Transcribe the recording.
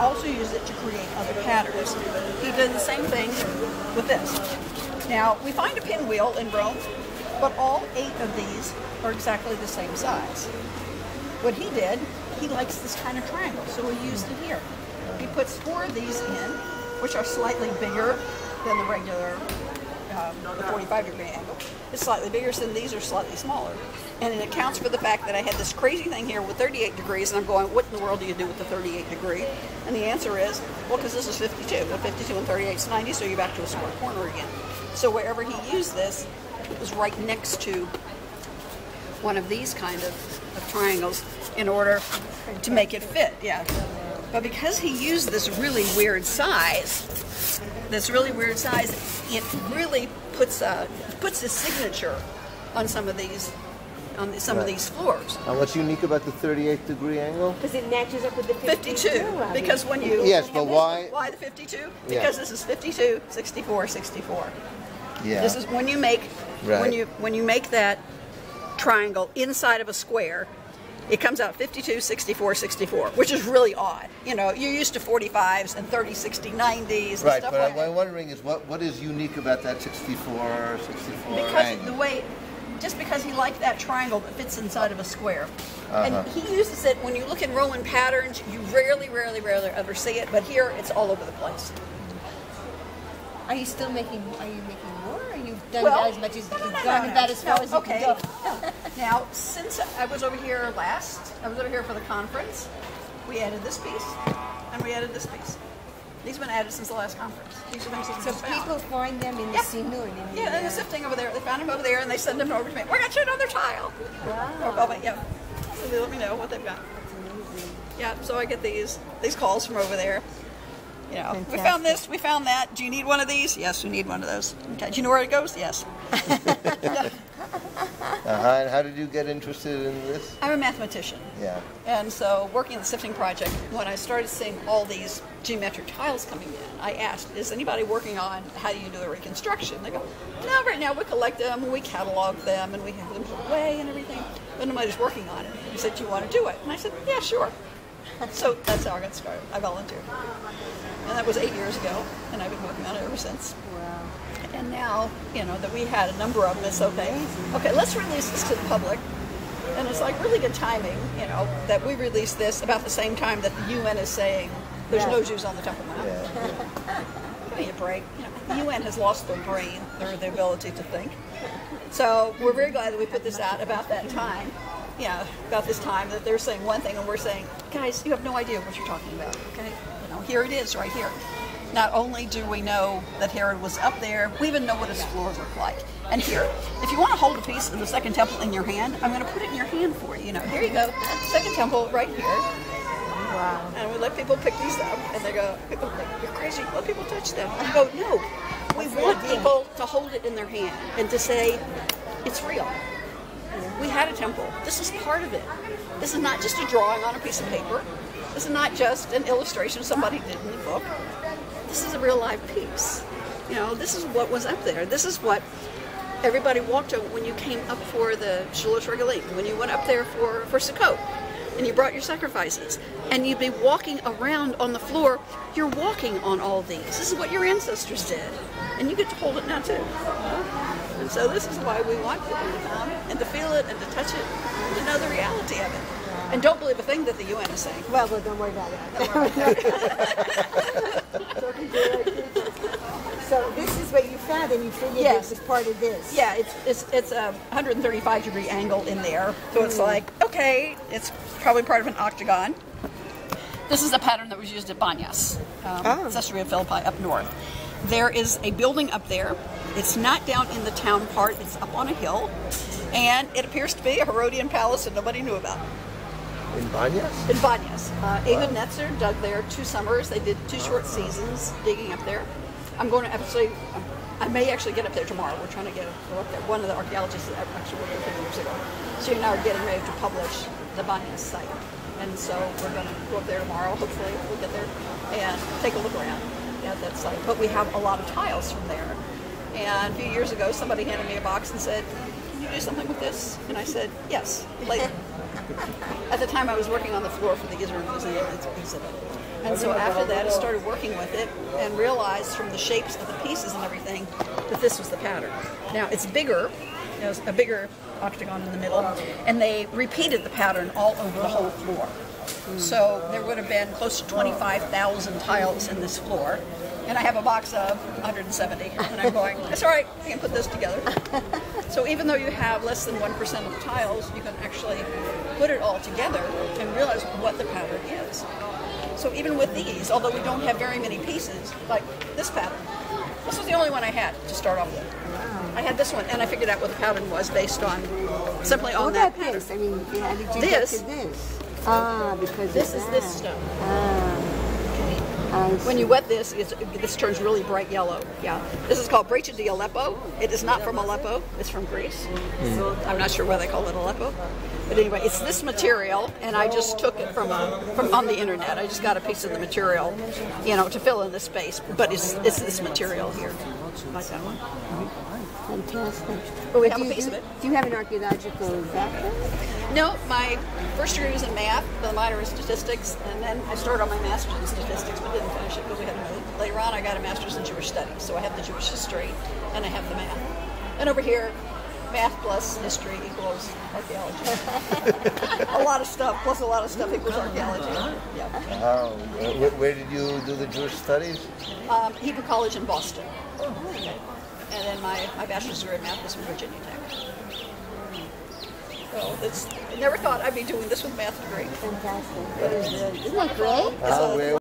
also use it to create other patterns. He did the same thing with this. Now, we find a pinwheel in Rome, but all eight of these are exactly the same size. What he did, he likes this kind of triangle, so he used it here. He puts four of these in, which are slightly bigger than the regular um, the 45 degree angle. It's slightly bigger, so these are slightly smaller. And it accounts for the fact that I had this crazy thing here with 38 degrees, and I'm going, what in the world do you do with the 38 degree? And the answer is, well, because this is 52. Well, 52 and 38 is 90, so you're back to a square corner again. So wherever he used this, it was right next to one of these kind of, of triangles in order to make it fit, yeah. But because he used this really weird size, this really weird size, it really puts a puts a signature on some of these on some Right. of these floors. And what's unique about the 38 degree angle? Because it matches up with the 52. 52 because when you Yes, but why- why the 52 Yeah. because this is 52 64 64 Yeah. this is when you make when you when you make that triangle inside of a square it comes out 52 64 64 which is really odd you know you're used to 45s and 30 60 90s and right, stuff but like what I'm wondering is what, what is unique about that 64, 64 because angle? the way just because he liked that triangle that fits inside of a square Uh-huh. and he uses it when you look in roman patterns you rarely rarely rarely ever see it but here it's all over the place Are you still making? Are you making more? Or you've done Well, as much as no, you've no, gone no, about as far as you okay. can go? No. Now, since I was over here last, I was over here for the conference. We added this piece, and we added this piece. These have been added since the last conference. These have been So was found. people find them in the Yeah. And in the, Yeah, and the sifting over there. They found them over there, and they send them over to me. We're gonna shoot another tile. Or, oh, yeah. So they let me know what they've got. Yeah, so I get these these calls from over there. You know, we found this, we found that. Do you need one of these? Yes, we need one of those. Okay. Do you know where it goes? Yes. Uh-huh. And how did you get interested in this? I'm a mathematician. Yeah. And so, working in the sifting project, when I started seeing all these geometric tiles coming in, I asked, "Is anybody working on how do you do a reconstruction?" They go, "No, right now we collect them, we catalog them, and we have them put away and everything, but nobody's working on it." He said, "Do you want to do it?" And I said, "Yeah, sure." So that's how I got started. I volunteered, and that was eight years ago, and I've been working on it ever since. Wow. And now, you know, that we had a number of them, it's okay. Okay, let's release this to the public. And it's like really good timing, you know, that we release this about the same time that the UN is saying there's no Jews on the Temple Mount. Yeah. Give me a break. You know, the UN has lost their brain, their, their ability to think. So we're very glad that we put this out about that time. Yeah, about this time that they're saying one thing and we're saying, guys, you have no idea what you're talking about. Okay, you know, here it is, right here. Not only do we know that Herod was up there, we even know what his floors looked like. And here, if you want to hold a piece of the Second Temple in your hand, I'm going to put it in your hand for you. You know, here you go, Second Temple right here. Wow. And we let people pick these up, and they go, people go, "You're crazy. Let people touch them." I go, "No, we want people to hold it in their hand and to say, it's had a temple. This is part of it. This is not just a drawing on a piece of paper. This is not just an illustration somebody did in the book. This is a real live piece. You know, this is what was up there. This is what everybody walked on when you came up for the Shalosh Regalim, when you went up there for, for Sukkot, and you brought your sacrifices, and you'd be walking around on the floor, you're walking on all these. This is what your ancestors did, and you get to hold it now too. And so this is why we want people to come and to feel it and to touch it and to know the reality of it. And don't believe a thing that the UN is saying. Well, well, don't worry about it. so this is what you found, and you figured Yes. this was part of this. Yeah, it's it's it's a 135 degree angle in there, so it's hmm. like okay, it's probably part of an octagon. This is a pattern that was used at Banyas, um, Oh. Caesarea Philippi up north. There is a building up there. It's not down in the town part. It's up on a hill, and it appears to be a Herodian palace that nobody knew about. In Banyas? In Banyas, uh, Ehud Netzer dug there two summers. They did two short seasons digging up there. I'm going to actually, I may actually get up there tomorrow. We're trying to get go up there. One of the archaeologists that actually worked there 10 years ago. She and I are getting ready to publish the Banyas site. And so we're going to go up there tomorrow. Hopefully we'll get there and take a look around at that site. But we have a lot of tiles from there. And a few years ago, somebody handed me a box and said, can you do something with this? And I said, yes, later. At the time, I was working on the floor for the Israel Museum exhibit. And so after that, I started working with it and realized from the shapes of the pieces and everything that this was the pattern. Now it's bigger, there's a bigger octagon in the middle, and they repeated the pattern all over the whole floor. So there would have been close to 25,000 tiles in this floor. And I have a box of 170. And I'm going, that's all right, I can put this together. So even though you have less than 1% of the tiles, you can actually put it all together and realize what the pattern is. So even with these, although we don't have very many pieces, like this pattern, this was the only one I had to start off with. I had this one, and I figured out what the pattern was based on simply on What that pattern. this? I mean, how did you This- get to this? Ah, because This is this stone. Ah, I When you wet this, it's, this turns really bright yellow. Yeah, this is called Breccia di Aleppo. It is not from Aleppo. It's from Greece. I'm not sure why they call it Aleppo, but anyway, it's this material, and I just took it from a, from on the internet. I just got a piece of the material, you know, to fill in the space. But it's it's this material here, like that one. Fantastic. But we Do have a you- piece of it. Do you have an archaeological background? No, my first degree was in math, the minor in statistics, and then I started on my master's in statistics, but didn't finish it because we had to move. Later on, I got a master's in Jewish studies, so I have the Jewish history and I have the math. And over here, math plus history equals archaeology. a lot of stuff plus a lot of stuff equals archaeology. Yeah. Wow. Uh, where, where did you do the Jewish studies? Um, Hebrew College in Boston. And then my, my bachelor's degree in math was from Virginia Tech. So it's, I never thought I'd be doing this with a math degree. Fantastic. Isn't that great? Uh, where,